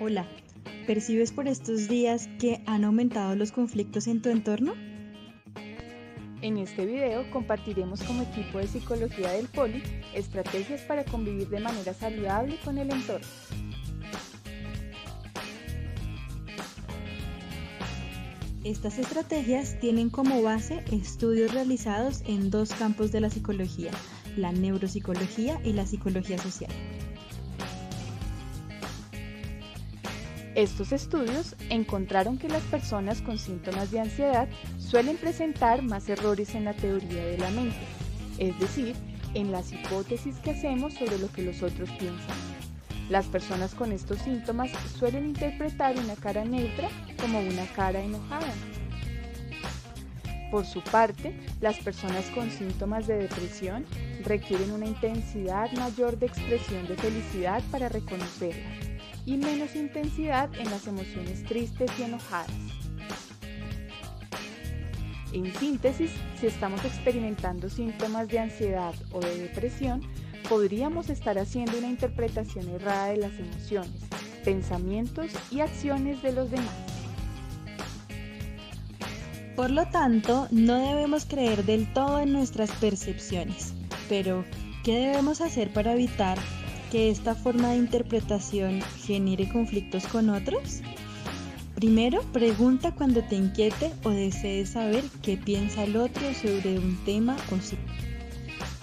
Hola, ¿percibes por estos días que han aumentado los conflictos en tu entorno? En este video compartiremos como equipo de psicología del Poli estrategias para convivir de manera saludable con el entorno. Estas estrategias tienen como base estudios realizados en dos campos de la psicología, la neuropsicología y la psicología social. Estos estudios encontraron que las personas con síntomas de ansiedad suelen presentar más errores en la teoría de la mente, es decir, en las hipótesis que hacemos sobre lo que los otros piensan. Las personas con estos síntomas suelen interpretar una cara neutra como una cara enojada. Por su parte, las personas con síntomas de depresión requieren una intensidad mayor de expresión de felicidad para reconocerla y menos intensidad en las emociones tristes y enojadas. En síntesis, si estamos experimentando síntomas de ansiedad o de depresión, podríamos estar haciendo una interpretación errada de las emociones, pensamientos y acciones de los demás. Por lo tanto, no debemos creer del todo en nuestras percepciones. Pero, ¿qué debemos hacer para evitar que esta forma de interpretación genere conflictos con otros? Primero, pregunta cuando te inquiete o desees saber qué piensa el otro sobre un tema o sí.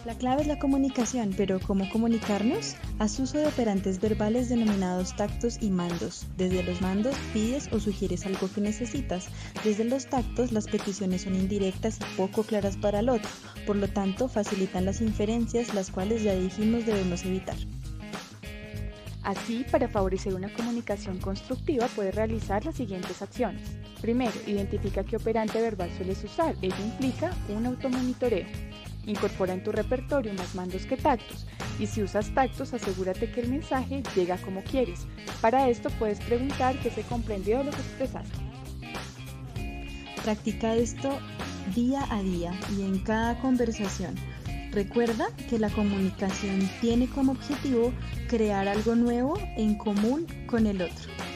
La clave es la comunicación, pero ¿cómo comunicarnos? Haz uso de operantes verbales denominados tactos y mandos. Desde los mandos pides o sugieres algo que necesitas. Desde los tactos las peticiones son indirectas y poco claras para el otro, por lo tanto facilitan las inferencias, las cuales ya dijimos debemos evitar. Así, para favorecer una comunicación constructiva, puedes realizar las siguientes acciones. Primero, identifica qué operante verbal sueles usar. Ello implica un automonitoreo. Incorpora en tu repertorio más mandos que tactos y si usas tactos asegúrate que el mensaje llega como quieres. Para esto puedes preguntar qué se comprendió de lo que expresaste. Practica esto día a día y en cada conversación. Recuerda que la comunicación tiene como objetivo crear algo nuevo en común con el otro.